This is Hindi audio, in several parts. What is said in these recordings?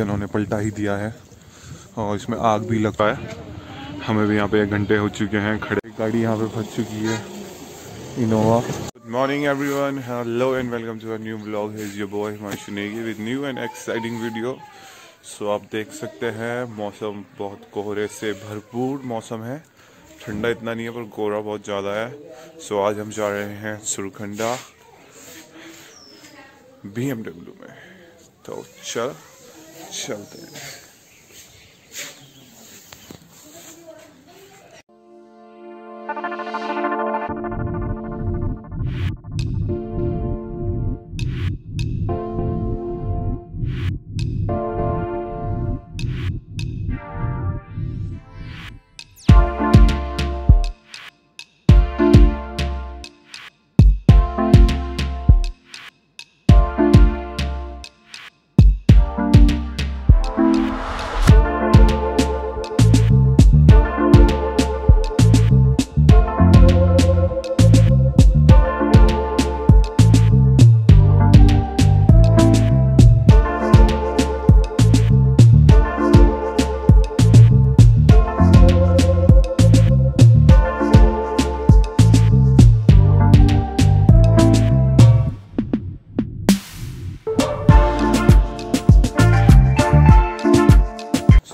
इन्होंने पलटा ही दिया है और इसमें आग भी लगा है। हमें भी यहाँ पे एक घंटे हो चुके हैं, खड़े। गाड़ी यहाँ पे फंस चुकी है, Innova. Good morning everyone hello and a new blog is your boy Himanshu Negi with new and exciting video so आप देख सकते हैं, मौसम बहुत कोहरे से भरपूर मौसम है। ठंडा इतना नहीं है, पर कोहरा बहुत ज़्यादा है। सो आज हम जा रहे हैं सुरखंडा। बी में। तो चल चलते हैं।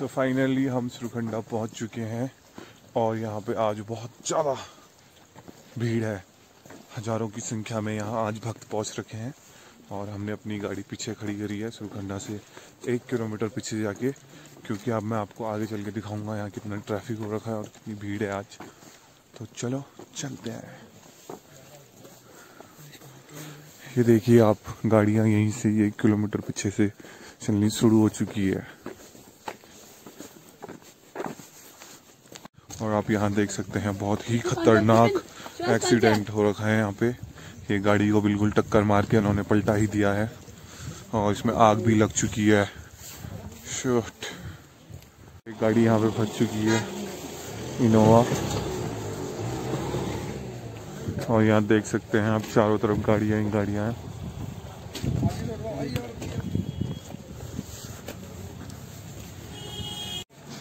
सो फाइनली हम सुरखंडा पहुँच चुके हैं और यहाँ पे आज बहुत ज़्यादा भीड़ है। हज़ारों की संख्या में यहाँ आज भक्त पहुँच रखे हैं और हमने अपनी गाड़ी पीछे खड़ी करी है सुरखंडा से एक किलोमीटर पीछे जाके, क्योंकि अब मैं आपको आगे चल के दिखाऊँगा यहाँ कितना ट्रैफ़िक हो रखा है और कितनी भीड़ है आज। तो चलो, चलते हैं। ये देखिए आप, गाड़ियाँ यहीं से एक किलोमीटर पीछे से चलनी शुरू हो चुकी है। और आप यहाँ देख सकते हैं, बहुत ही खतरनाक एक्सीडेंट हो रखा है यहाँ पे। ये गाड़ी को बिल्कुल टक्कर मार के उन्होंने पलटा ही दिया है और इसमें आग भी लग चुकी है। शोट। एक गाड़ी यहाँ पे फंस चुकी है इनोवा और यहाँ देख सकते हैं आप, चारों तरफ़ गाड़ियाँ ही, गाड़ियाँ हैं।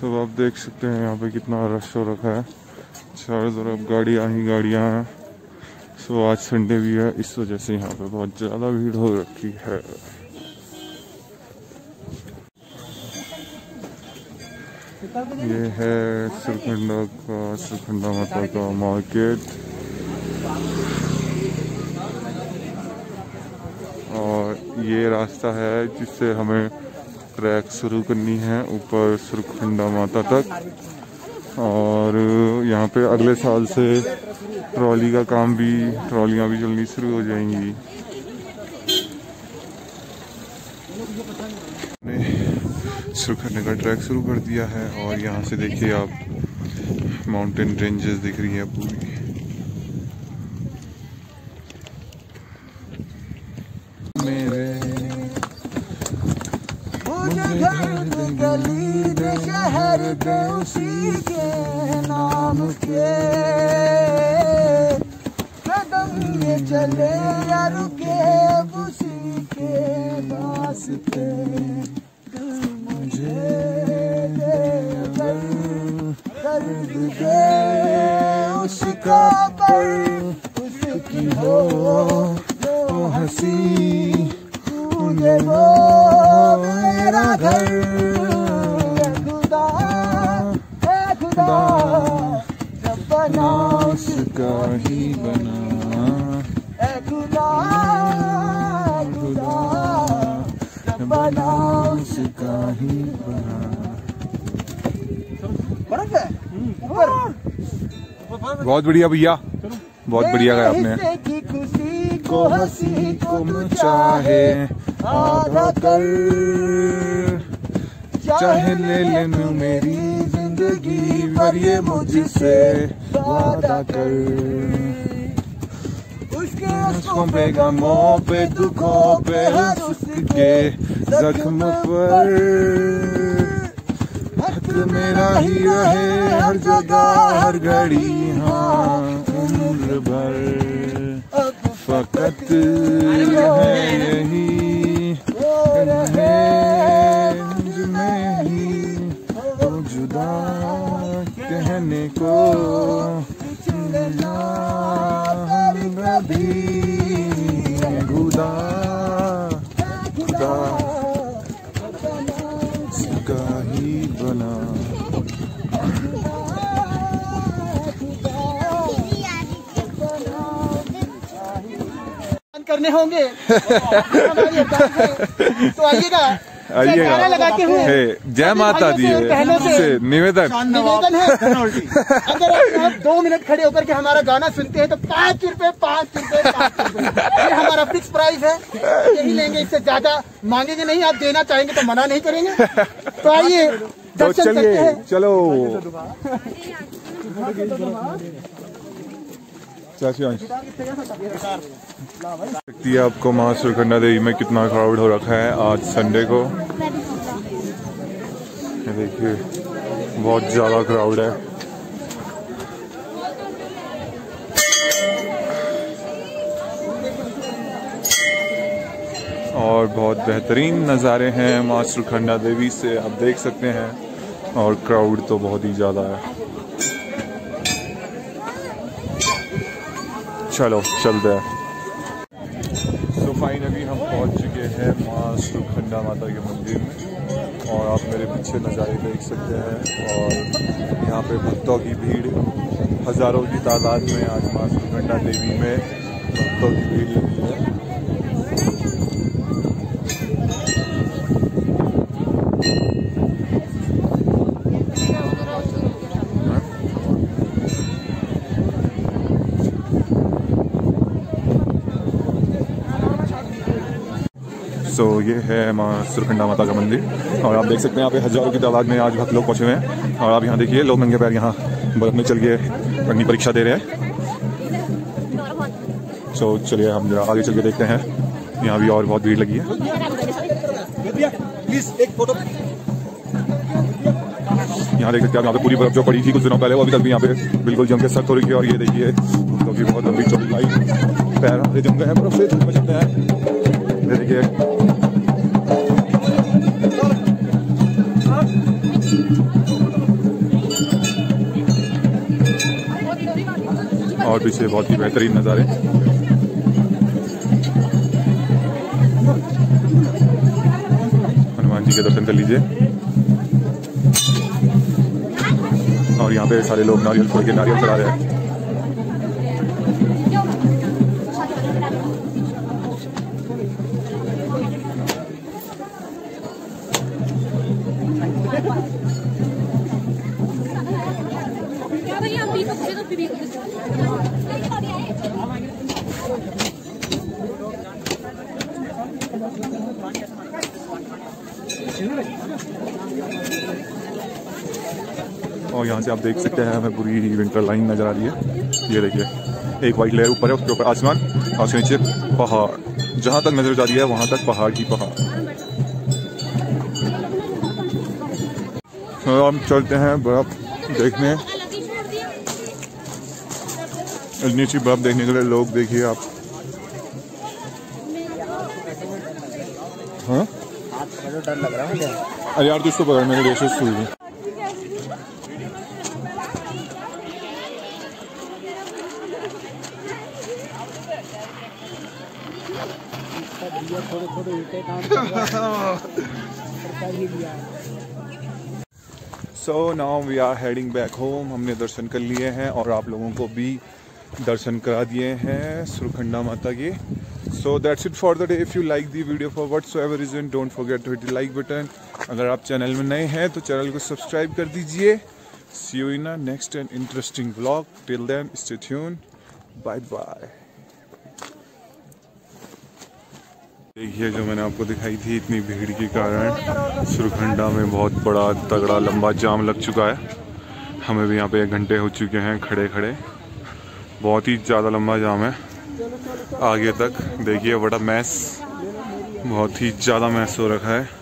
सब आप देख सकते हैं यहाँ पे कितना रश हो रखा है। चारों तरफ़ गाड़ियाँ ही गाड़ियाँ हैं। सो आज संडे भी है, इस वजह से यहाँ पे बहुत ज़्यादा भीड़ हो रखी है। ये है सुरखंडा का, सुरखंडा माता का मार्केट और ये रास्ता है जिससे हमें ट्रैक शुरू करनी है ऊपर सुरखंडा माता तक। और यहाँ पे अगले साल से ट्रॉली का काम भी, ट्रॉलियाँ भी चलनी शुरू हो जाएँगी। सुरखंडा का ट्रैक शुरू कर दिया है और यहाँ से देखिए आप माउंटेन रेंजेस दिख रही है पूरी। उसी के नाम के कदम ये चले या रुके उसी के वास्ते मुझे दे दर्द दे उसका पर उसकी हो तो हँसी वो मेरा घर। उसका ही बना। खुदा खुदा बना उसका ही बना। बहुत बढ़िया भैया। बहुत बढ़िया गाया आपने। खुशी को को हँसी को को चाहे चाहे आधा कर। चाहे ले ले मेरी ज़िंदगी। ये मुझसे वादा कर। उसके पे गमों पे दुखों पे उसके जख्म पर। हक मेरा ही रहे हर जगह हर घड़ी हाँ उम्र भर। फकत होंगे। तो आइएगा। आइएगा। लगाते हुए। जय माता दी से निवेदन। निवेदन है। अगर आप दो मिनट खड़े होकर के हमारा गाना सुनते हैं तो पाँच रूपए पाँच रुपए ये हमारा फिक्स प्राइस है। यही लेंगे इससे ज़्यादा मांगेंगे नहीं। आप देना चाहेंगे तो मना नहीं करेंगे। तो आइए तो चलिए चलो। है आपको माँ सुरकंडा देवी में कितना क्राउड हो रखा है आज संडे को। देखिए, बहुत ज़्यादा क्राउड है। और बहुत बेहतरीन नज़ारे हैं माँ सुरखंडा देवी से, आप देख सकते हैं। और क्राउड तो बहुत ही ज़्यादा है। चलो, चलते हैं। तो फाइनली हम पहुँच चुके हैं माँ सुखंडा माता के मंदिर में और आप मेरे पीछे नज़ारे देख सकते हैं और यहाँ पे भक्तों की भीड़, हज़ारों की तादाद में आज माँ सुखंडा देवी में भक्तों की भीड़ लगी है। सो so, ये है माँ सुरखंडा माता का मंदिर। और आप देख सकते हैं यहाँ पे हज़ारों की तादाद में आज भक्त लोग पहुँचे हुए हैं। और आप यहाँ देखिए लोग नंगे पैर यहाँ बर्फ़ में चल के अपनी परीक्षा दे रहे हैं। सो so, चलिए हम जरा आगे चल के देखते हैं। यहाँ भी और बहुत भीड़ लगी है। यहाँ देख सकते हैं यहाँ पे पूरी बर्फ़ जो पड़ी थी कुछ दिनों पहले वो अभी तक भी यहाँ पे बिल्कुल जम के सख्त हो रही है। और ये देखिए तो बहुत लंबी चौड़ी लाइन। पैर जम गए हैं बर्फ़ से में हैं। देखिए और पीछे बहुत ही बेहतरीन नज़ारे। हनुमान जी के दर्शन कर लीजिए। और यहाँ पे सारे लोग नारियल फोड़ के नारियल चढ़ा रहे हैं। और यहाँ से आप देख सकते हैं हमें पूरी विंटर लाइन नज़र आ रही है। ये देखिए एक वाइट लेयर ऊपर है उसके ऊपर आसमान और उसके नीचे पहाड़। जहाँ तक नज़र जा रही है वहाँ तक पहाड़ ही पहाड़। तो हम चलते हैं बर्फ़ देखने। सी बर्फ़ देखने के लिए लोग देखिए आप। डर लग रहा है मुझे। अरे यार तू इसको पकड़ मेरे थोड़े थोड़े उल्टे काम ही दिया है so now we are heading back home हमने दर्शन कर लिए हैं और आप लोगों को भी दर्शन करा दिए हैं। सुरखंडा माता के so that's it for the day if you like the video for what so ever reason don't forget to hit like button अगर आप चैनल में नए हैं तो चैनल को सब्सक्राइब कर दीजिए। See you in next and interesting blog till then stay tune bye bye देखिए, जो मैंने आपको दिखाई थी इतनी भीड़ के कारण, सुरखंडा में बहुत बड़ा, तगड़ा, लंबा जाम लग चुका है। हमें भी यहाँ पे एक घंटे हो चुके हैं खड़े खड़े बहुत ही ज़्यादा लंबा जाम है। आगे तक। देखिए बड़ा मैस बहुत ही ज़्यादा मैस हो रखा है।